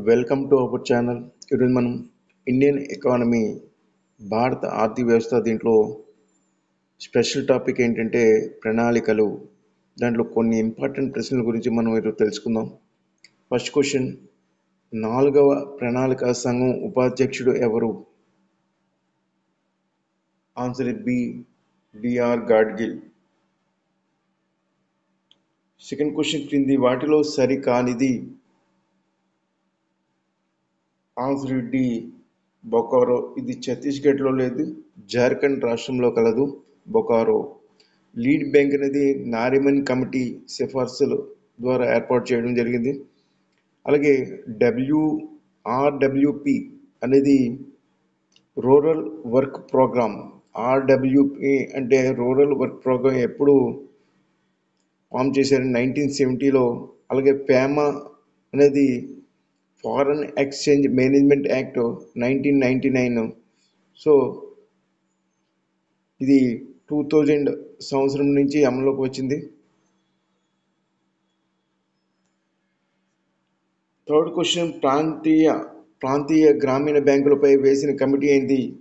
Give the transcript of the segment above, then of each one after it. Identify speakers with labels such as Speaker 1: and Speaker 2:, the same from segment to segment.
Speaker 1: Welcome to our channel. ఈరోజు మనం Indian economy భారత ఆర్థిక వ్యవస్థ దీంట్లో స్పెషల్ టాపిక్ ఏంటంటే ప్రణాళికలు. దాంట్లో కొన్ని ఇంపార్టెంట్ ప్రశ్నల గురించి మనం ఈరోజు తెలుసుకుందాం. ఫస్ట్ క్వశ్చన్ నాలుగవ ప్రణాళిక సంఘం ఉపాధ్యక్షుడు ఎవరు? Answer B DR Gadgil. Second question క్రింది వాటిలో సరికానిది ఆన్సర్ బొకారో ఇది ఛత్తీస్గఢ్లో లేదు జార్ఖండ్ రాష్ట్రంలో కలదు బొకారో. లీడ్ బ్యాంక్ అనేది నారిమన్ కమిటీ సిఫార్సులు ద్వారా ఏర్పాటు చేయడం జరిగింది. అలాగే డబ్ల్యూఆర్డబ్ల్యూపి అనేది రూరల్ వర్క్ ప్రోగ్రామ్. ఆర్డబ్ల్యూపి అంటే రూరల్ వర్క్ ప్రోగ్రామ్ ఎప్పుడు ఫామ్ చేశారు నైన్టీన్ సెవెంటీలో. అలాగే పేమా అనేది foreign exchange management act nineteen ninety nine so ఇది టూ థౌజండ్ సంవత్సరం నుంచి అమలులోకి వచ్చింది. థర్డ్ క్వశ్చన్ ప్రాంతీయ ప్రాంతీయ గ్రామీణ బ్యాంకులపై వేసిన కమిటీ ఏంటి?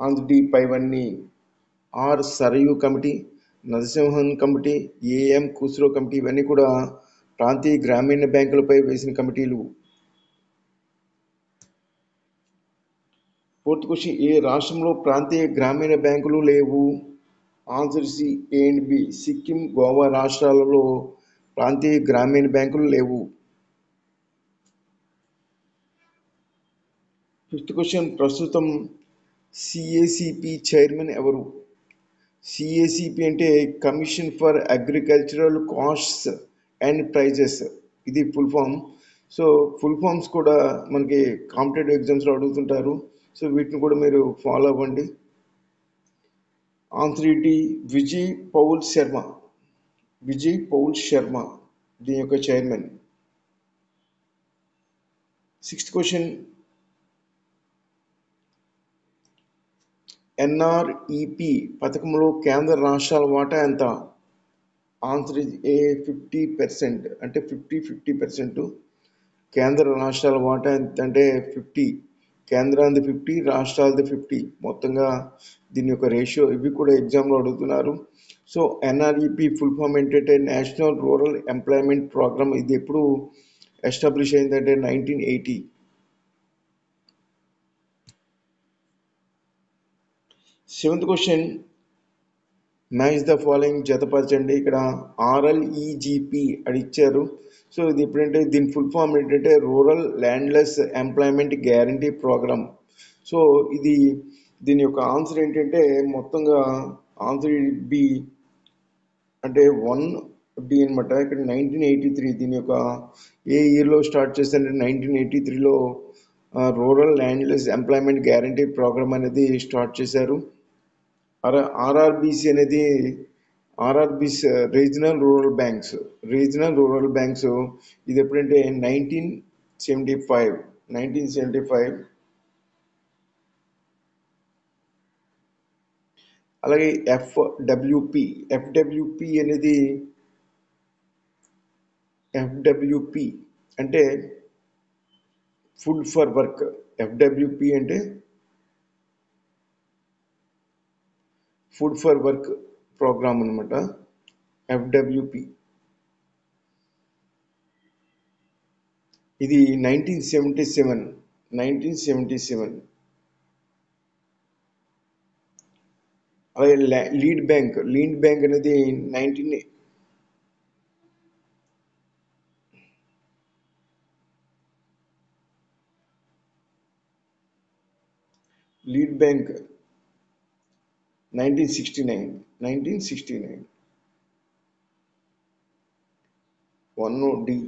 Speaker 1: ఆంధ్ర పైవన్నీ. R Saraiya committee Narasimhan committee AM Khusro committee ఇవన్నీ కూడా ప్రాంతీయ గ్రామీణ బ్యాంకులపై వేసిన కమిటీలు. ఫోర్త్ క్వశ్చన్ ఏ రాష్ట్రంలో ప్రాంతీయ గ్రామీణ బ్యాంకులు లేవు? Answer C A and B Sikkim Goa రాష్ట్రాలలో ప్రాంతీయ గ్రామీణ బ్యాంకులు లేవు. ఫిఫ్త్ క్వశ్చన్ ప్రస్తుతం సిఏసిపి చైర్మన్ ఎవరు? సిఏసిపి అంటే commission for agricultural costs and prices ఇది full form so full forms కూడా మనకి కాంపిటేటివ్ ఎగ్జామ్స్లో అడుగుతుంటారు. సో వీటిని కూడా మీరు ఫాలో అవ్వండి. ఆన్సర్ విజయ్ పౌల్ శర్మ. విజయ్ పౌల్ శర్మ దీని యొక్క చైర్మన్ సిక్స్త్ క్వశ్చన్ ఎన్ఆర్ఈపి పథకంలో కేంద్ర రాష్ట్రాల వాటా ఎంత? ఆన్సర్ ఏ ఫిఫ్టీ పర్సెంట్ అంటే ఫిఫ్టీ ఫిఫ్టీ పర్సెంట్ కేంద్ర రాష్ట్రాల వాటా ఎంత అంటే ఫిఫ్టీ కేంద్రాది ఫిఫ్టీ రాష్ట్రాలది ఫిఫ్టీ. మొత్తంగా దీని యొక్క రేషియో ఇవి కూడా ఎగ్జామ్లో అడుగుతున్నారు. సో ఎన్ఆర్ఈపి ఫుల్ ఫామ్ ఏంటంటే నేషనల్ రూరల్ ఎంప్లాయ్మెంట్ ప్రోగ్రామ్ ఇది ఎప్పుడు ఎస్టాబ్లిష్ అయిందంటే nineteen eighty. Seventh question. Match the following జతపరచండి ఇక్కడ ఆర్ఎల్ఈజిపి అని ఇచ్చారు సో ఇది ఎప్పుడంటే దీని ఫుల్ ఫామ్ ఏంటంటే rural landless employment guarantee programme so ఇది దీని యొక్క ఆన్సర్ ఏంటంటే మొత్తంగా ఆన్సర్ బి అంటే వన్ డి అనమాట ఇక్కడ నైన్టీన్ ఎయిటీ త్రీ దీని యొక్క ఏ ఇయర్లో స్టార్ట్ చేశారంటే నైన్టీన్ ఎయిటీ త్రీలో rural landless employment guarantee programme అనేది స్టార్ట్ చేశారు. ఆర్ ఆర్ఆర్బిసి అనేది RRBs regional rural banks regional rural banks ఇది ఎప్పుడంటే nineteen seventy five nineteen seventy five అలాగే ఎఫ్డబ్ల్యూపి ఎఫ్డబ్ల్యూపి అనేది ఎఫ్డబ్ల్యూపి అంటే ఫుడ్ ఫర్ వర్క్ ఎఫ్డబ్ల్యూపి అంటే ఫుడ్ ఫర్ వర్క్ ప్రోగ్రామ్ అనమాట ఎఫ్డబ్ల్యూపి ఇది nineteen seventy seven nineteen seventy seven అలాగే lead bank lead bank అనేది nineteen lead bank nineteen sixty nine. Nineteen sixty nine. One D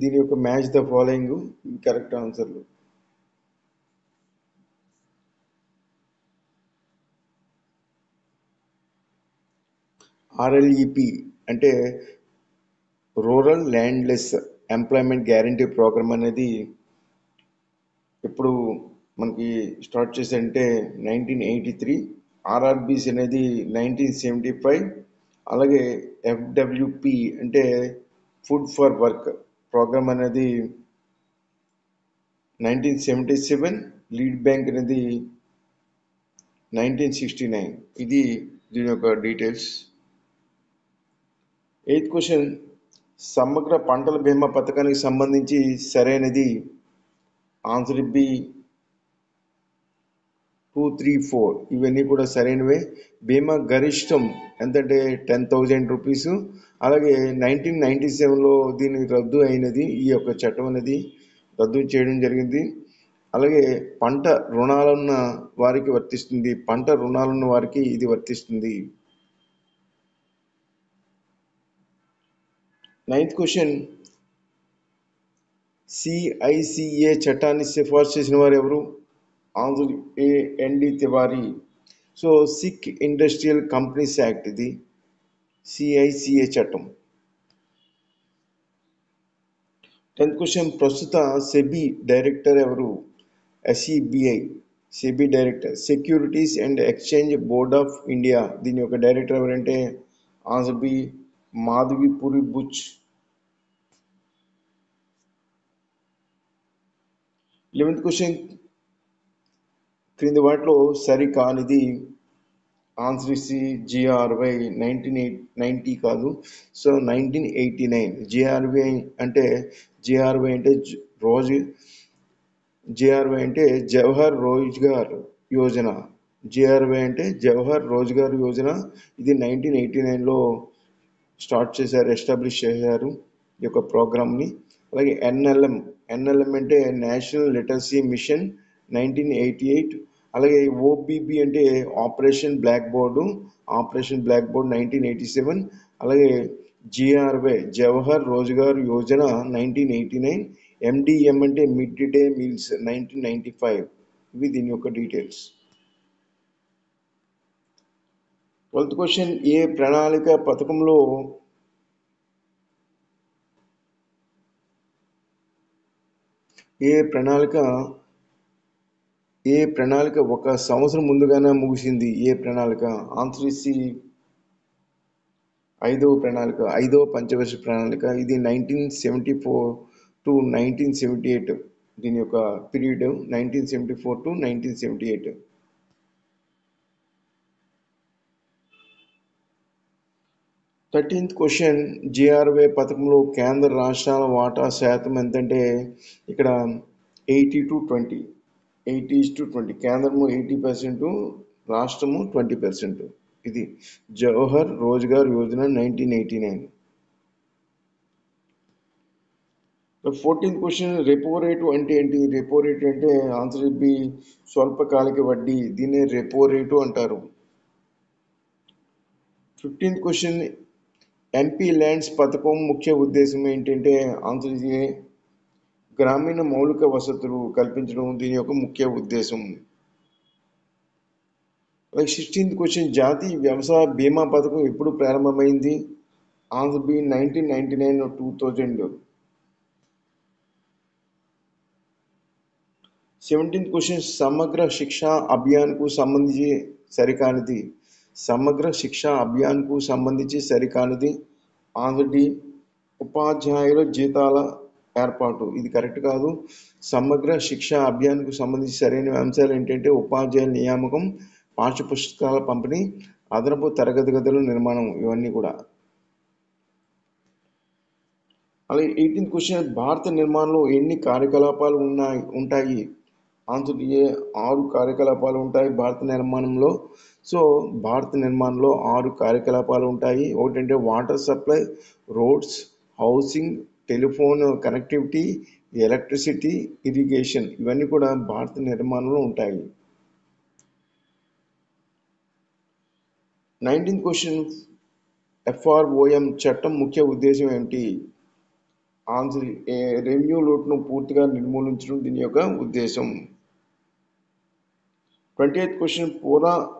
Speaker 1: దీని యొక్క match the following correct ఆన్సర్లు ఆర్ఎల్ఈపి అంటే rural landless employment guarantee programme అనేది ఇప్పుడు మనకి స్టార్ట్ చేశారంటే నైన్టీన్ ఎయిటీ త్రీ ఆర్ఆర్బీస్ అనేది నైన్టీన్ సెవెంటీ ఫైవ్ అలాగే ఎఫ్డబ్ల్యూపి అంటే ఫుడ్ ఫర్ వర్క్ ప్రోగ్రామ్ అనేది nineteen seventy seven lead bank అనేది నైన్టీన్ సిక్స్టీ నైన్. ఇది దీని యొక్క డీటెయిల్స్. ఎయిత్ క్వశ్చన్ సమగ్ర పంటల బీమా పథకానికి సంబంధించి సరైనది answer B two three four ఇవన్నీ కూడా సరైనవే. బీమా గరిష్టం ఎంతంటే టెన్ థౌజండ్ రూపీస్ అలాగే నైన్టీన్ నైన్టీ సెవెన్లో దీని రద్దు అయినది ఈ యొక్క చట్టం అనేది రద్దు చేయడం జరిగింది. అలాగే పంట రుణాలున్న వారికి వర్తిస్తుంది. పంట రుణాలున్న వారికి ఇది వర్తిస్తుంది. నైన్త్ క్వశ్చన్ సిఐసిఏ చట్టాన్ని సిఫార్సు చేసిన వారు ఎవరు ఆంధ్ర A ND Tiwari so sick industrial companies act ఇది సిఐసిఏ చట్టం టెన్త్ క్వశ్చన్ ప్రస్తుత సెబీ డైరెక్టర్ ఎవరు SEBI SEBI director securities and exchange board of India దీని యొక్క డైరెక్టర్ ఎవరంటే answer B Madhabi Puri Butch. Eleventh question క్రింది వాటిలో సరికానిది answer C JRY nineteen eight ninety కాదు. So nineteen eighty nine GRY అంటే జిఆర్వై అంటే రోజు. జిఆర్వై అంటే జవహర్ రోజ్గార్ యోజన. జిఆర్వై అంటే జవహర్ రోజ్గార్ యోజన. ఇది నైన్టీన్ ఎయిటీ నైన్లో స్టార్ట్ చేశారు ఎస్టాబ్లిష్ చేశారు ఈ యొక్క ప్రోగ్రామ్ని. అలాగే ఎన్ఎల్ఎం ఎన్ఎల్ఎం అంటే national literacy mission nineteen eighty eight. అలాగే ఓబీబీ అంటే operation black board operation black board nineteen eighty seven. అలాగే GRY Jawahar Rozgar Yojana nineteen eighty nine. MDM అంటే mid day meals nineteen ninety five. ఇవి దీని యొక్క details. Twelfth question ఏ ప్రణాళిక పథకంలో ఏ ప్రణాళిక ఏ ప్రణాళిక ఒక సంవత్సరం ముందుగానే ముగిసింది? ఏ ప్రణాళిక? ఆన్సర్ ఇసి ఐదవ ప్రణాళిక ఐదవ పంచవర్ష ప్రణాళిక. ఇది nineteen seventy four to nineteen seventy eight దీని యొక్క period nineteen seventy four to nineteen seventy eight thirteenth question GRY పథకంలో కేంద్ర రాష్ట్రాల వాటా శాతం ఎంతంటే ఇక్కడ eighty to twenty eighty to twenty. కేంద్రము ఎయిటీ పర్సెంట్ రాష్ట్రము ట్వంటీ పర్సెంట్. ఇది Jawahar Rozgar Yojana nineteen eighty nine. Fourteenth question repo rate అంటే ఏంటి? రెపో రేటు అంటే ఆన్సర్ బి స్వల్పకాలిక వడ్డీ. దీన్ని రెపో రేటు అంటారు. ఫిఫ్టీన్త్ క్వశ్చన్ ఎంపీ ల్యాండ్స్ పథకం ముఖ్య ఉద్దేశం ఏంటంటే ఆన్సర్ గ్రామీణ మౌలిక వసతులు కల్పించడం దీని యొక్క ముఖ్య ఉద్దేశం. సిక్స్టీన్త్ క్వశ్చన్ జాతీయ వ్యవసాయ బీమా పథకం ఎప్పుడు ప్రారంభమైంది? Answer B nineteen ninety nine two thousand seventeenth question Samagra Shiksha అభియాన్కు సంబంధించి సరికానిది. సమగ్ర శిక్షా అభియాన్కు సంబంధించి సరికానిది ఆల్రెడీ ఉపాధ్యాయుల జీతాల ఏర్పాటు. ఇది కరెక్ట్ కాదు. సమగ్ర శిక్షా అభియాన్కు సంబంధించి సరైన అంశాలు ఏంటంటే ఉపాధ్యాయుల నియామకం పాఠ్య పుస్తకాల పంపిణీ అదనపు తరగతి గదుల నిర్మాణం ఇవన్నీ కూడా. అలాగే ఎయిటీన్త్ క్వశ్చన్ భారత నిర్మాణంలో ఎన్ని కార్యకలాపాలు ఉన్నాయి ఉంటాయి? ఆన్సర్ ఆరు కార్యకలాపాలు ఉంటాయి భారత నిర్మాణంలో. సో భారత నిర్మాణంలో ఆరు కార్యకలాపాలు ఉంటాయి. ఒకటంటే water supply roads housing telephone connectivity electricity irrigation ఇవన్నీ కూడా భారత నిర్మాణంలో ఉంటాయి. Nineteenth question. ఎఫ్ఆర్ఓఎం చట్టం ముఖ్య ఉద్దేశం ఏమిటి? ఆన్సర్ రెవెన్యూ లోటును పూర్తిగా నిర్మూలించడం దీని యొక్క ఉద్దేశం. ట్వంటీ ఎయిత్ క్వశ్చన్ పూరా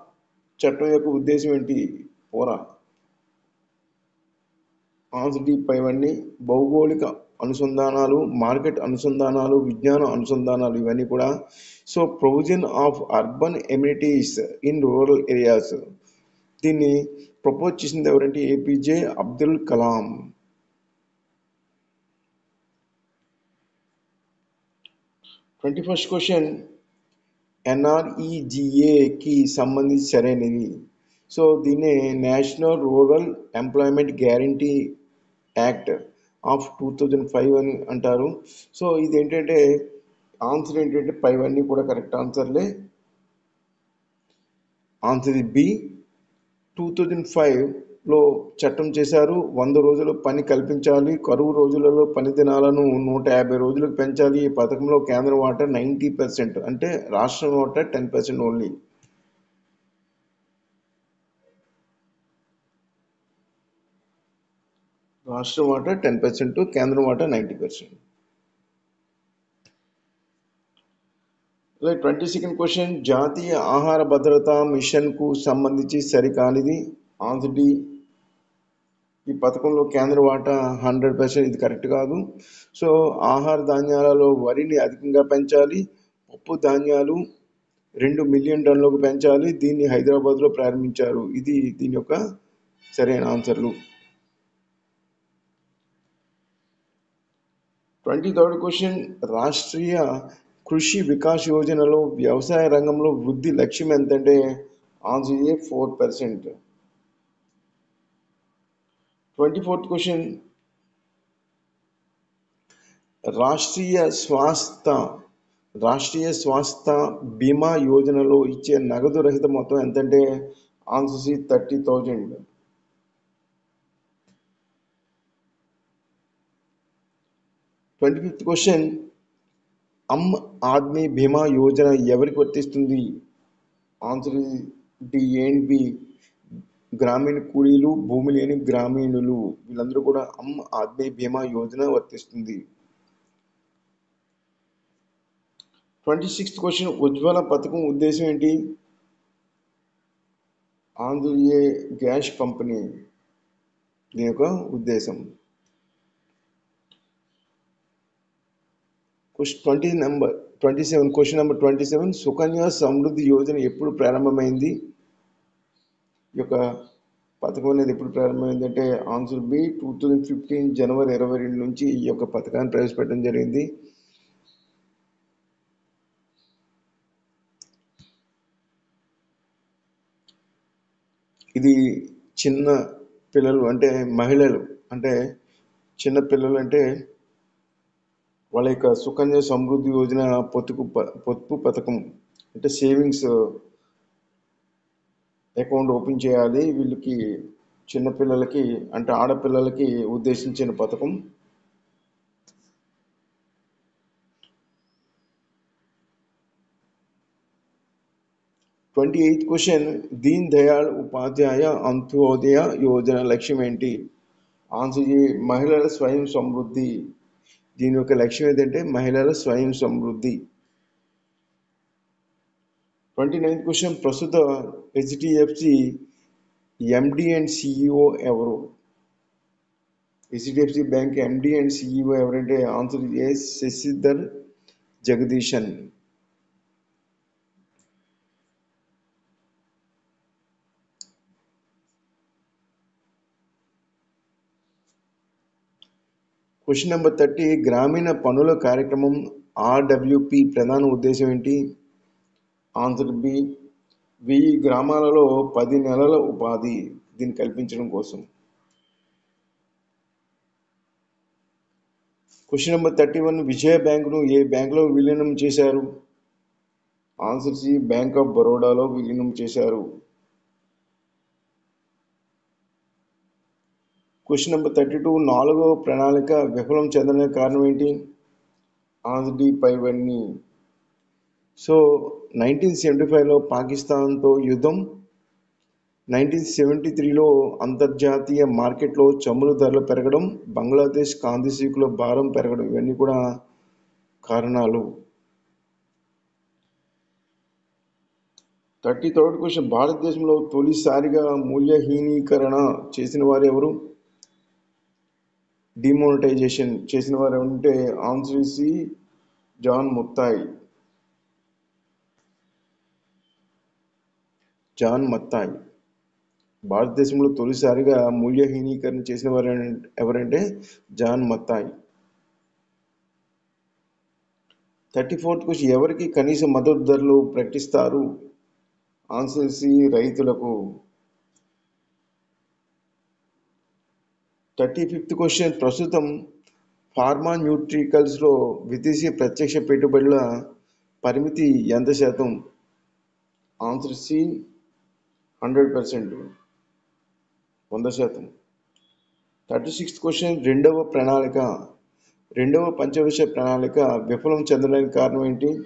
Speaker 1: చట్టం యొక్క ఉద్దేశం ఏంటి? పోరా. ఆన్సర్ డి పైవన్నీ భౌగోళిక అనుసంధానాలు మార్కెట్ అనుసంధానాలు విజ్ఞాన అనుసంధానాలు ఇవన్నీ కూడా. So provision of urban amenities in rural areas. దీన్ని ప్రపోజ్ చేసింది ఎవరంటే APJ Abdul Kalam. Twenty first question ఎన్ఆర్ఈజీఏకి సంబంధించి సరైనది సో దీన్నే national rural employment guarantee act of two thousand five అని అంటారు. సో ఇది ఏంటంటే ఆన్సర్ ఏంటంటే ఫైవ్ అన్నీ కూడా correct ఆన్సర్లే answer B two thousand five లో చట్టం చేశారు. వంద రోజులు పని కల్పించాలి. కరువు రోజులలో పని దినాలను నూట యాభై రోజులకు పెంచాలి. ఈ పథకంలో కేంద్ర వాటా నైంటీ పర్సెంట్ అంటే రాష్ట్రం వాటా టెన్ పర్సెంట్ ఓన్లీ. రాష్ట్రం వాటా టెన్ పర్సెంట్ కేంద్రం వాటా ninety percent. Twenty second question. జాతీయ ఆహార భద్రతా మిషన్కు సంబంధించి సరికానిది. ఆన్సర్ డి ఈ పథకంలో కేంద్ర వాటా హండ్రెడ్ పర్సెంట్ ఇది కరెక్ట్ కాదు. సో ఆహార ధాన్యాలలో వరిని అధికంగా పెంచాలి పప్పు ధాన్యాలు రెండు మిలియన్ టన్నులకు పెంచాలి దీన్ని హైదరాబాద్లో ప్రారంభించారు. ఇది దీని యొక్క సరైన ఆన్సర్లు. Twenty third question Rashtriya Krishi Vikas యోజనలో వ్యవసాయ రంగంలో వృద్ధి లక్ష్యం ఎంతంటే answer A four percent. Twenty fourth question Rashtriya Swasthya Rashtriya Swasthya Bima యోజనలో ఇచ్చే నగదు రహిత మొత్తం ఎంతంటే? Answer C thirty thousand twenty fifth question Aam Aadmi Bima Yojana ఎవరికి వర్తిస్తుంది? ఆన్సర్ డి అండ్ బి గ్రామీణ కూలీలు భూమి లేని గ్రామీణులు వీళ్ళందరూ కూడా అమ్ ఆద్మీ బీమా యోజన వర్తిస్తుంది. ట్వంటీ సిక్స్త్ క్వశ్చన్ ఉజ్వల పథకం ఉద్దేశం ఏంటి? ఆంధ్రయే గ్యాస్ పంపిణీ. దీని యొక్క ఉద్దేశం. Twenty number twenty seven question number twenty seven Sukanya Samriddhi Yojana ఎప్పుడు ప్రారంభమైంది? ఈ యొక్క పథకం అనేది ఎప్పుడు ప్రారంభమైంది అంటే answer B two thousand fifteen జనవరి ఇరవై రెండు నుంచి ఈ యొక్క పథకాన్ని ప్రవేశపెట్టడం జరిగింది. ఇది చిన్న పిల్లలు అంటే మహిళలు అంటే చిన్న పిల్లలు అంటే వాళ్ళ యొక్క సుకన్య సమృద్ధి యోజన పొదుపు ప- పొదుపు పథకం అంటే సేవింగ్స్ అకౌంట్ ఓపెన్ చేయాలి. వీళ్ళకి చిన్నపిల్లలకి అంటే ఆడపిల్లలకి ఉద్దేశించిన పథకం. Twenty eighth question Deen Dayal Upadhyaya Antyodaya Yojana లక్ష్యం ఏంటి? ఆన్సర్ మహిళల స్వయం సమృద్ధి. దీని యొక్క లక్ష్యం ఏంటంటే మహిళల స్వయం సమృద్ధి. ట్వంటీ నైన్త్ క్వశ్చన్ ప్రస్తుత హెచ్డిఎఫ్సి ఎండి అండ్ సిఇఓ ఎవరు? HDFC bank MD and CEO ఎవరంటే answer A Sashidhar Jagdishan question number thirty గ్రామీణ పనుల కార్యక్రమం ఆర్డబ్ల్యూపి ప్రధాన ఉద్దేశం ఏంటి? ఆన్సర్ బి వెయ్యి గ్రామాలలో పది నెలల ఉపాధి దీన్ని కల్పించడం కోసం. Question number thirty one Vijaya బ్యాంకును ఏ బ్యాంకులో విలీనం చేశారు? ఆన్సర్ సి బ్యాంక్ ఆఫ్ బరోడాలో విలీనం చేశారు. క్వశ్చన్ నెంబర్ థర్టీ టూ నాలుగో ప్రణాళిక విఫలం చెందడానికి కారణం ఏంటి? ఆన్సర్ డి పైవన్నీ సో నైన్టీన్ సెవెంటీ ఫైవ్లో పాకిస్తాన్తో యుద్ధం నైన్టీన్ సెవెంటీ త్రీలో అంతర్జాతీయ మార్కెట్లో చమురు ధరలు పెరగడం బంగ్లాదేశ్ కాంతిసీకుల భారం పెరగడం ఇవన్నీ కూడా కారణాలు. థర్టీ థర్డ్ క్వశ్చన్ భారతదేశంలో తొలిసారిగా మూల్యహీనీకరణ చేసిన వారు ఎవరు? డిమోనటైజేషన్ చేసిన వారు ఉంటే ఆన్సర్ జాన్ ముత్తాయి. జాన్ మత్తాయి. భారతదేశంలో తొలిసారిగా మూల్యహీనీకరణ చేసిన వారు ఎవరంటే John Mathai. Thirty fourth question ఎవరికి కనీస మద్దతు ధరలు ప్రకటిస్తారు? ఆన్సర్ సి రైతులకు. థర్టీ ఫిఫ్త్ క్వశ్చన్ ప్రస్తుతం ఫార్మా న్యూట్రికల్స్లో విదేశీ ప్రత్యక్ష పెట్టుబడుల పరిమితి ఎంత శాతం? ఆన్సర్ సి హండ్రెడ్ పర్సెంట్ వంద శాతం. థర్టీ సిక్స్త్ క్వశ్చన్ రెండవ ప్రణాళిక. రెండవ పంచవర్ష ప్రణాళిక విఫలం చెందడానికి కారణం ఏంటి?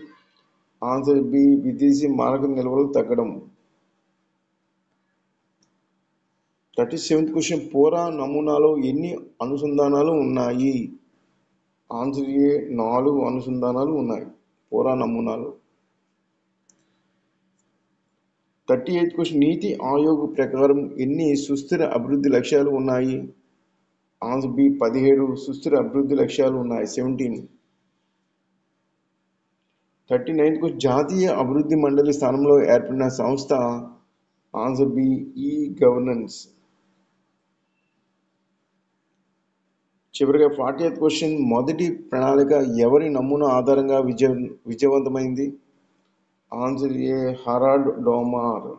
Speaker 1: ఆన్సర్ బి విదేశీ మారక నిల్వలు తగ్గడం. థర్టీ సెవెంత్ క్వశ్చన్ పోరా నమూనాలో ఎన్ని అనుసంధానాలు ఉన్నాయి? ఆన్సర్ ఏ నాలుగు అనుసంధానాలు ఉన్నాయి. పోరా నమూనాలు. థర్టీ ఎయిత్ క్వశ్చన్ నీతి ఆయోగ్ ప్రకారం ఎన్ని సుస్థిర అభివృద్ధి లక్ష్యాలు ఉన్నాయి? ఆన్సర్ బి పదిహేడు సుస్థిర అభివృద్ధి లక్ష్యాలు ఉన్నాయి. సెవెంటీన్ థర్టీ నైన్త్ క్వశ్చన్ జాతీయ అభివృద్ధి మండలి స్థానంలో ఏర్పడిన సంస్థ? ఆన్సర్ బి ఈ గవర్నెన్స్ చివరిగా ఫార్టీ ఎయిత్ క్వశ్చన్ మొదటి ప్రణాళిక ఎవరి నమూనా ఆధారంగా విజయ విజయవంతమైంది? ఆన్సర్ ఏ హరాడ్ డోమార్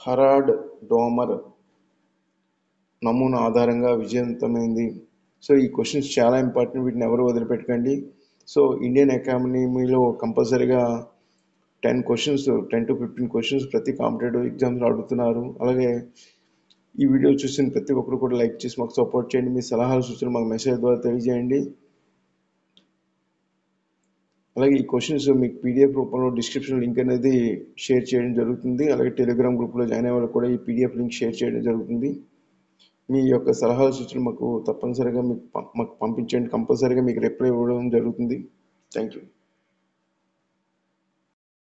Speaker 1: హరాడ్ డోమర్ నమూనా ఆధారంగా విజయవంతమైంది. సో ఈ క్వశ్చన్స్ చాలా ఇంపార్టెంట్ వీటిని ఎవరు వదిలిపెట్టకండి. సో ఇండియన్ అకాడమీలో కంపల్సరీగా ten questions ten to fifteen questions ప్రతి కాంపిటేటివ్ ఎగ్జామ్స్లో అడుగుతున్నారు అలాగే ఈ వీడియో చూసిన ప్రతి ఒక్కరు కూడా లైక్ చేసి మాకు సపోర్ట్ చేయండి. మీ సలహాలు సూచనలు మాకు మెసేజ్ ద్వారా తెలియజేయండి. అలాగే ఈ క్వశ్చన్స్ మీకు పీడిఎఫ్ రూపంలో డిస్క్రిప్షన్ లింక్ అనేది షేర్ చేయడం జరుగుతుంది. అలాగే టెలిగ్రామ్ గ్రూప్లో జాయిన్ అయ్యే వాళ్ళకి కూడా ఈ పీడిఎఫ్ లింక్ షేర్ చేయడం జరుగుతుంది. మీ యొక్క సలహాలు సూచనలు మాకు తప్పనిసరిగా మీకు మాకు పంపించండి. కంపల్సరీగా మీకు రిప్లై ఇవ్వడం జరుగుతుంది. Thank you